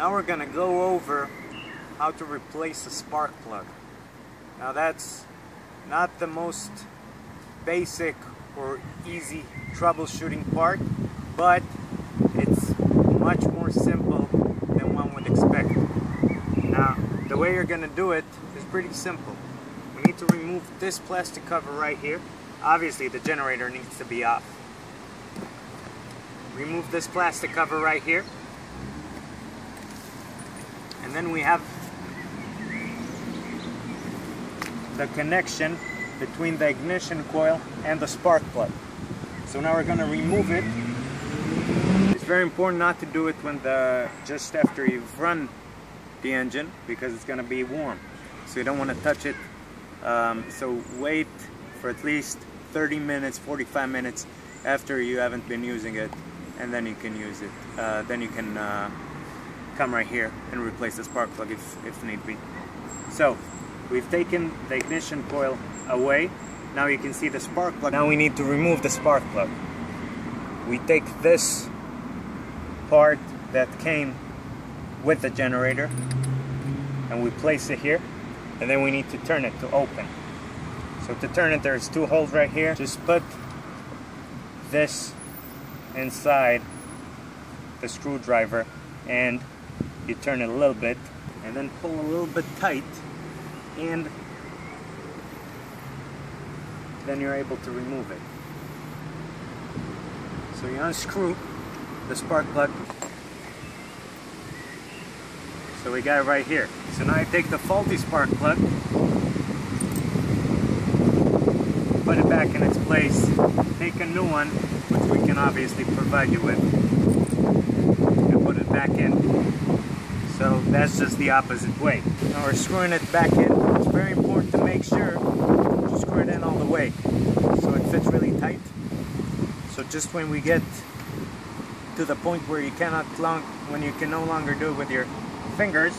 Now we're gonna go over how to replace a spark plug. Now that's not the most basic or easy troubleshooting part, but it's much more simple than one would expect. Now, the way you're gonna do it is pretty simple. We need to remove this plastic cover right here. Obviously, the generator needs to be off. Remove this plastic cover right here. And then we have the connection between the ignition coil and the spark plug. So now we're going to remove it. It's very important not to do it when the just after you've run the engine because it's going to be warm. So you don't want to touch it. Um, so wait for at least 30 minutes, 45 minutes after you haven't been using it and then you can use it. Uh, then you can uh, come right here and replace the spark plug if, if need be. So we've taken the ignition coil away. Now you can see the spark plug. Now we need to remove the spark plug. We take this part that came with the generator and we place it here and then we need to turn it to open. So to turn it there's two holes right here. Just put this inside the screwdriver and you turn it a little bit and then pull a little bit tight and then you're able to remove it. So you unscrew the spark plug. So we got it right here. So now I take the faulty spark plug, put it back in its place, take a new one, which we can obviously provide you with, and put it back in. So that's just the opposite way. Now we're screwing it back in. It's very important to make sure to screw it in all the way so it fits really tight. So just when we get to the point where you cannot when you can no longer do it with your fingers,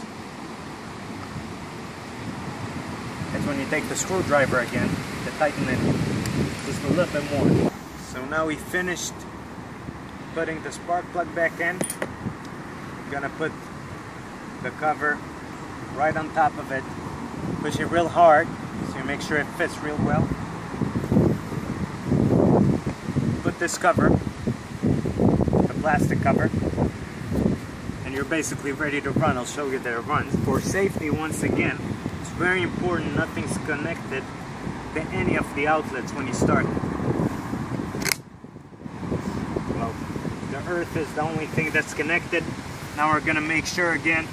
that's when you take the screwdriver again to tighten it just a little bit more. So now we finished putting the spark plug back in. Gonna put the cover right on top of it. Push it real hard so you make sure it fits real well. Put this cover, the plastic cover, and you're basically ready to run. I'll show you that it runs. For safety, once again, it's very important nothing's connected to any of the outlets when you start. Well, the earth is the only thing that's connected. Now we're gonna make sure again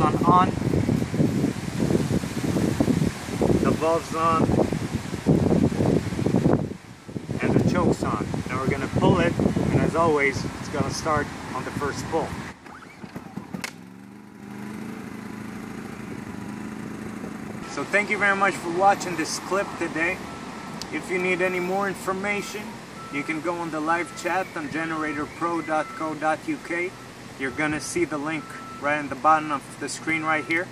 on on, the valve's on, and the choke's on. Now we're gonna pull it, and as always, it's gonna start on the first pull. So thank you very much for watching this clip today. If you need any more information, you can go on the live chat on generatorpro.co.uk. You're gonna see the link right in the bottom of the screen right here.